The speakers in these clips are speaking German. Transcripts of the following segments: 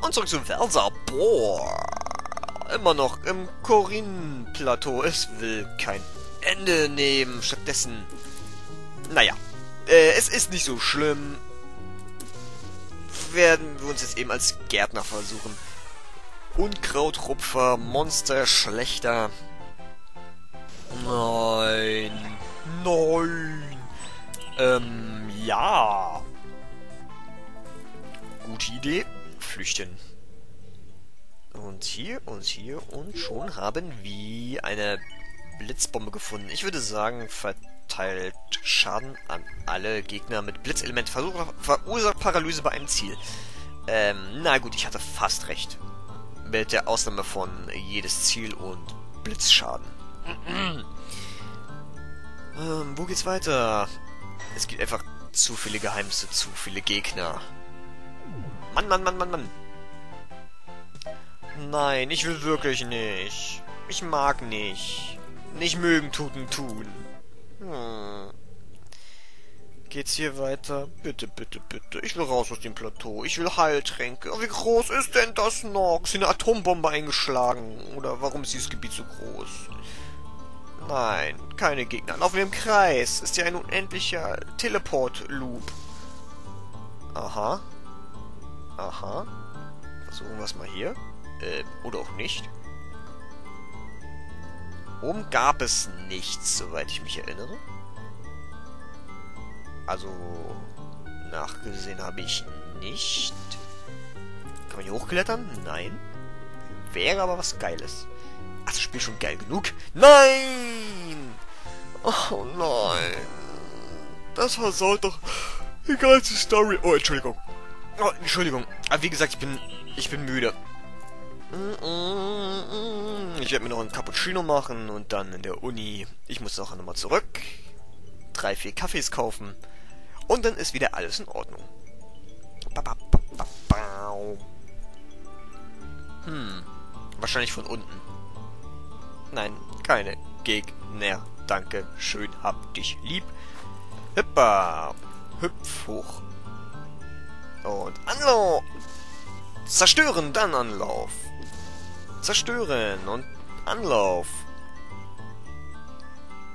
Und zurück zum Welser. Immer noch im Korin-Plateau. Es will kein Ende nehmen. Stattdessen... Naja. Äh, es ist nicht so schlimm. Werden wir uns jetzt eben als Gärtner versuchen. Unkrautrupfer, Monster, Schlechter. Nein. Nein. Ähm, ja. Gute Idee. Flüchten. Und hier und hier und schon haben wir eine Blitzbombe gefunden. Ich würde sagen, verteilt Schaden an alle Gegner mit Blitzelement. Versuch, verursacht Paralyse bei einem Ziel. Ähm, na gut, ich hatte fast recht. Mit der Ausnahme von jedes Ziel und Blitzschaden. ähm, wo geht's weiter? Es gibt einfach zu viele Geheimnisse, zu viele Gegner. Mann, Mann, Mann, Mann, Mann. Nein, ich will wirklich nicht. Ich mag nicht. Nicht mögen tuten tun. Hm. Geht's hier weiter? Bitte, bitte, bitte. Ich will raus aus dem Plateau. Ich will Heiltränke. Wie groß ist denn das noch? Ist hier eine Atombombe eingeschlagen? Oder warum ist dieses Gebiet so groß? Nein, keine Gegner. Laufen wir im Kreis. Ist ja ein unendlicher Teleport-Loop. Aha. Aha. Versuchen wir es mal hier. Äh, oder auch nicht. Oben gab es nichts, soweit ich mich erinnere. Also, nachgesehen habe ich nicht. Kann man hier hochklettern? Nein. Wäre aber was Geiles. Ach, das Spiel schon geil genug? Nein! Oh nein. Das versaut doch die ganze Story. Oh, Entschuldigung. Oh, Entschuldigung. Aber wie gesagt, ich bin, ich bin müde. Ich werde mir noch einen Cappuccino machen und dann in der Uni. Ich muss auch nochmal zurück. Drei, vier Kaffees kaufen. Und dann ist wieder alles in Ordnung. Hm. Wahrscheinlich von unten. Nein, keine Gegner. Danke, schön, hab dich lieb. Hüppa. Hüpf hoch. Und Anlauf. Zerstören, dann Anlauf. Zerstören und Anlauf.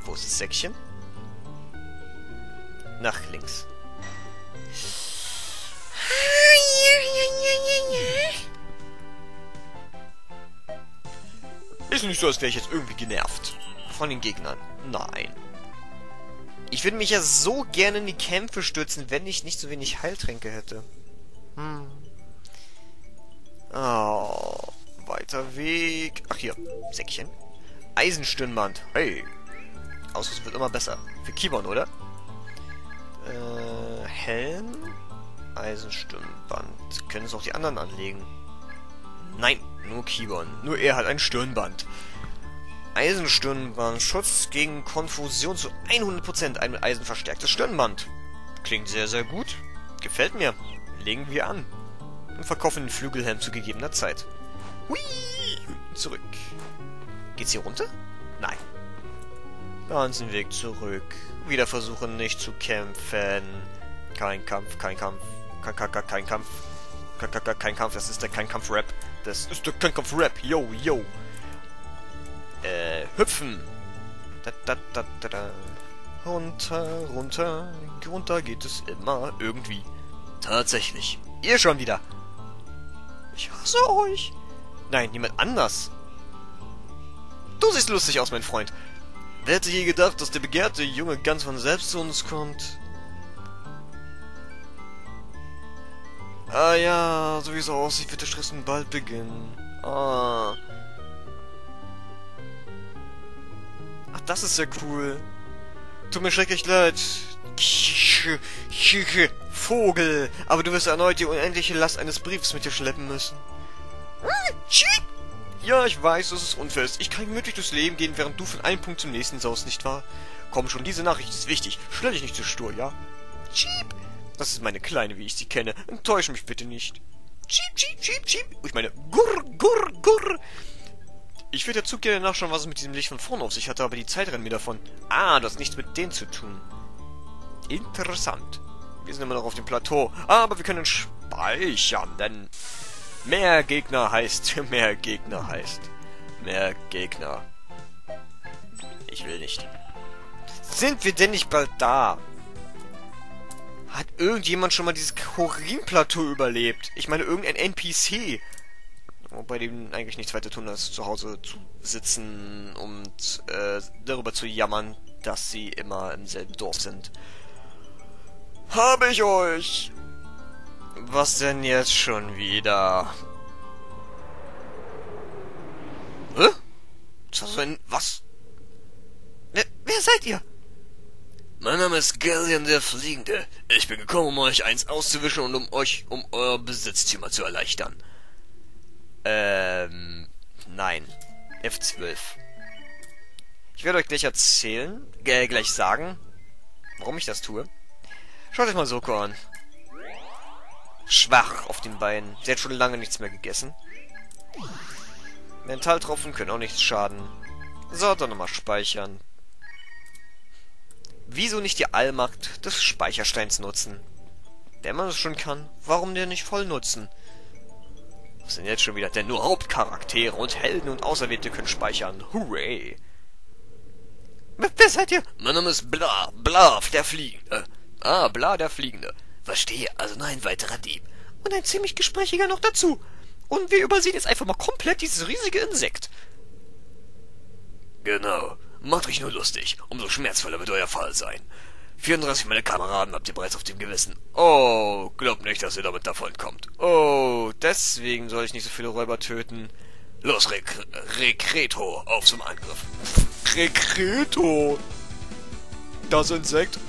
Wo ist das Säckchen? Nach links. Ist nicht so, als wäre ich jetzt irgendwie genervt. Von den Gegnern. Nein. Ich würde mich ja so gerne in die Kämpfe stürzen, wenn ich nicht so wenig Heiltränke hätte. Hm. Oh, weiter Weg. Ach hier, Säckchen. Eisenstirnband. Hey. Ausrüstung wird immer besser. Für Kibon, oder? Äh, Helm. Eisenstirnband. Können es auch die anderen anlegen? Nein, nur Kibon. Nur er hat ein Stirnband. Eisenstirnband. Schutz gegen Konfusion zu 100%. Ein mit Eisen verstärktes Stirnband. Klingt sehr, sehr gut. Gefällt mir. Legen wir an. Und verkaufen den Flügelhelm zu gegebener Zeit. Hui! Zurück. Geht's hier runter? Nein. Ganzen Weg zurück. Wieder versuchen nicht zu kämpfen. Kein Kampf, kein Kampf. Kein, kein, kein Kampf. Kein, kein, kein Kampf, das ist der Kein Kampf-Rap. Das ist der Kein Kampf-Rap. Yo, yo. Äh, hüpfen. Da, da, da, da, da. Runter, runter. Runter geht es immer irgendwie. Tatsächlich. Ihr schon wieder. Ich hasse euch. Nein, jemand anders. Du siehst lustig aus, mein Freund. Wer hätte je gedacht, dass der begehrte Junge ganz von selbst zu uns kommt? Ah ja, so wie es aussieht, wird der Stress bald beginnen. Ah. Das ist ja cool. Tut mir schrecklich leid. Vogel, aber du wirst erneut die unendliche Last eines Briefs mit dir schleppen müssen. Ja, ich weiß, dass es unfair ist. Ich kann gemütlich durchs Leben gehen, während du von einem Punkt zum nächsten saust, nicht wahr? Komm schon, diese Nachricht ist wichtig. Stell dich nicht zu stur, ja? Cheep! Das ist meine Kleine, wie ich sie kenne. Enttäusch mich bitte nicht. Cheep, cheep, cheep, cheep. Ich meine, gurr, gurr, gurr. Ich würde ja zu gerne nachschauen, was es mit diesem Licht von vorne auf sich hatte, aber die Zeit rennt mir davon. Ah, das hat nichts mit denen zu tun. Interessant. Wir sind immer noch auf dem Plateau. Aber wir können speichern, denn Mehr Gegner heißt, mehr Gegner heißt, mehr Gegner. Ich will nicht. Sind wir denn nicht bald da? Hat irgendjemand schon mal dieses Korin-Plateau überlebt? Ich meine, irgendein NPC. Bei dem eigentlich nichts weiter tun, als zu Hause zu sitzen und äh, darüber zu jammern, dass sie immer im selben Dorf sind. Habe ich euch! Was denn jetzt schon wieder? Hä? Ein... Was? Wer, wer seid ihr? Mein Name ist Gallion der Fliegende. Ich bin gekommen, um euch eins auszuwischen und um euch um euer Besitztümer zu erleichtern. Ähm, nein. F12. Ich werde euch gleich erzählen, äh, gleich sagen, warum ich das tue. Schaut euch mal Soko an. Schwach auf den Beinen. Sie hat schon lange nichts mehr gegessen. Mentaltropfen können auch nichts schaden. So, dann nochmal speichern. Wieso nicht die Allmacht des Speichersteins nutzen? Wenn man es schon kann, warum denn nicht voll nutzen? Was sind jetzt schon wieder? Denn nur Hauptcharaktere und Helden und Auserwählte können speichern. Hooray! Wer seid ihr? Mein Name ist Bla, Bla, der Fliegende. Ah, Bla, der Fliegende. Verstehe, also nur ein weiterer Dieb. Und ein ziemlich gesprächiger noch dazu. Und wir übersehen jetzt einfach mal komplett dieses riesige Insekt. Genau. Macht euch nur lustig. Umso schmerzvoller wird euer Fall sein. 34 meine Kameraden habt ihr bereits auf dem Gewissen. Oh, glaubt nicht, dass ihr damit davonkommt. Oh, deswegen soll ich nicht so viele Räuber töten. Los, Rek Rekreto, auf zum Angriff. Rekreto? Das Insekt,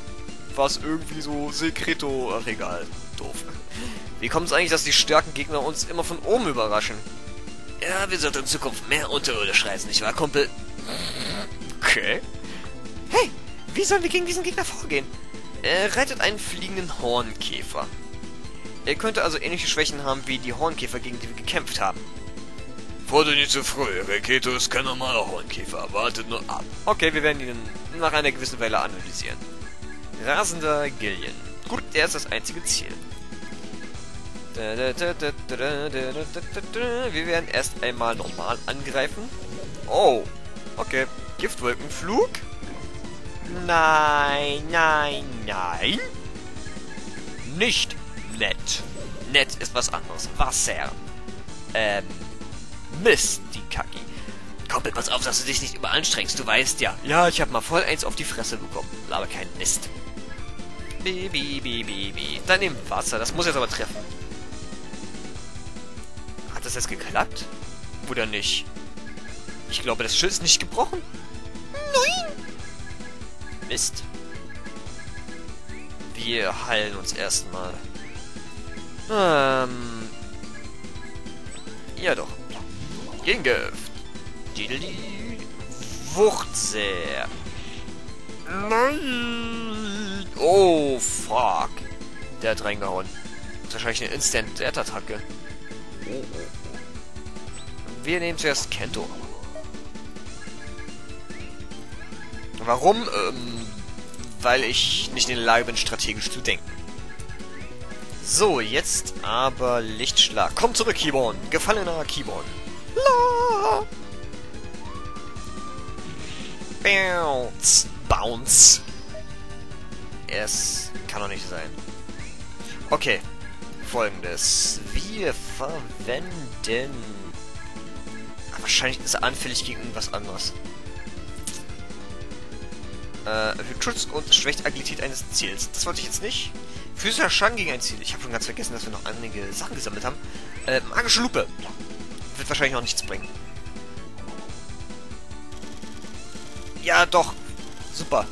was irgendwie so Sekreto... Ach, egal. Doof. Wie kommt es eigentlich, dass die starken Gegner uns immer von oben überraschen? Ja, wir sollten in Zukunft mehr unterirdisch reisen, nicht wahr, Kumpel? Okay. Hey, wie sollen wir gegen diesen Gegner vorgehen? Er rettet einen fliegenden Hornkäfer. Er könnte also ähnliche Schwächen haben wie die Hornkäfer, gegen die wir gekämpft haben. Fordert nicht zu früh. Reketo ist kein normaler Hornkäfer. Wartet nur ab. Okay, wir werden ihn nach einer gewissen Weile analysieren. Rasender Gillian. Gut, der ist das einzige Ziel. Wir werden erst einmal normal angreifen. Oh, okay. Giftwolkenflug? Nein, nein, nein. Nicht nett. Nett ist was anderes. Wasser. Ähm, Mist, die Kacki. Koppel, pass auf, dass du dich nicht überanstrengst, du weißt ja. Ja, ich hab mal voll eins auf die Fresse bekommen. Aber kein Mist. Bibi, bibi, bibi. Dann im Wasser, das muss jetzt aber treffen. Hat das jetzt geklappt? Oder nicht? Ich glaube, das Schild ist nicht gebrochen. Mist. Wir heilen uns erstmal. Ähm. Ja doch. Gegengift. Dideli. Wuchtseher. Nein! Oh, fuck. Der hat reingehauen. Das ist wahrscheinlich eine Instant-Death-Attacke. Oh, oh, oh. Wir nehmen zuerst Kento. Warum? Ähm, weil ich nicht in der Lage bin, strategisch zu denken. So, jetzt aber Lichtschlag. Komm zurück, Keyborn. Gefallener Keyborn. La! Bounce. Bounce. Es kann doch nicht sein. Okay. Folgendes. Wir verwenden... Ah, wahrscheinlich ist er anfällig gegen irgendwas anderes. Äh, erhöht Schutz und schwächt Agilität eines Ziels. Das wollte ich jetzt nicht. Physischer Schaden gegen ein Ziel. Ich habe schon ganz vergessen, dass wir noch einige Sachen gesammelt haben. Äh, magische Lupe. Wird wahrscheinlich noch nichts bringen. Ja, doch. Super.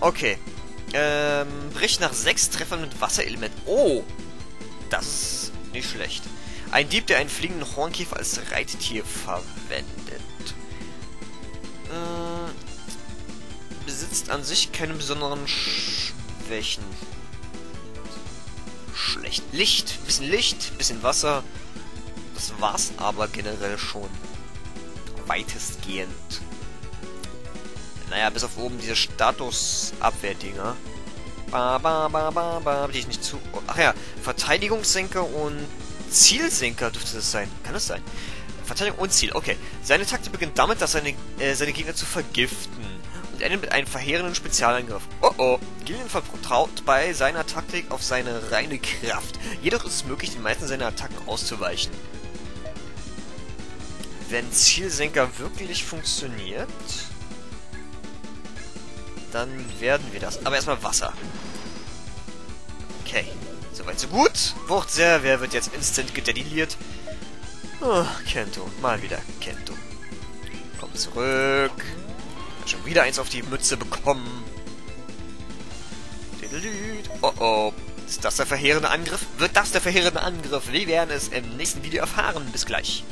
Okay. Ähm, bricht nach sechs Treffern mit Wasserelement. Oh! Das ist nicht schlecht. Ein Dieb, der einen fliegenden Hornkäfer als Reittier verwendet. Äh, besitzt an sich keine besonderen Schwächen. Schlecht. Licht. Bisschen Licht, bisschen Wasser. Das war's aber generell schon. Weitestgehend. Naja, bis auf oben diese Statusabwehrdinger. Ba, ba, ba, ba, ba, die ich nicht zu... Ach ja, Verteidigungssenker und Zielsenker dürfte das sein. Kann das sein? Verteidigung und Ziel. Okay. Seine Taktik beginnt damit, dass seine, äh, seine Gegner zu vergiften. Und endet mit einem verheerenden Spezialangriff. Oh oh. Gillian vertraut bei seiner Taktik auf seine reine Kraft. Jedoch ist es möglich, den meisten seiner Attacken auszuweichen. Wenn Zielsenker wirklich funktioniert, dann werden wir das. Aber erstmal Wasser. Okay. Soweit so gut. Wuchtserver wird jetzt instant gedediliert. Oh, Kento. Mal wieder Kento. Komm zurück. Schon wieder eins auf die Mütze bekommen. Oh oh. Ist das der verheerende Angriff? Wird das der verheerende Angriff? Wir werden es im nächsten Video erfahren. Bis gleich.